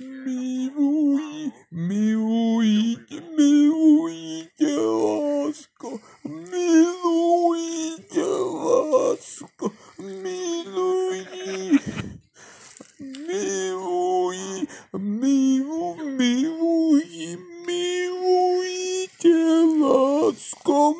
Miluj, miłujcie, miłujcie łasko, milujcie łasko, miluj, miłuj, miłuj, miłuj, miłujcie łasko,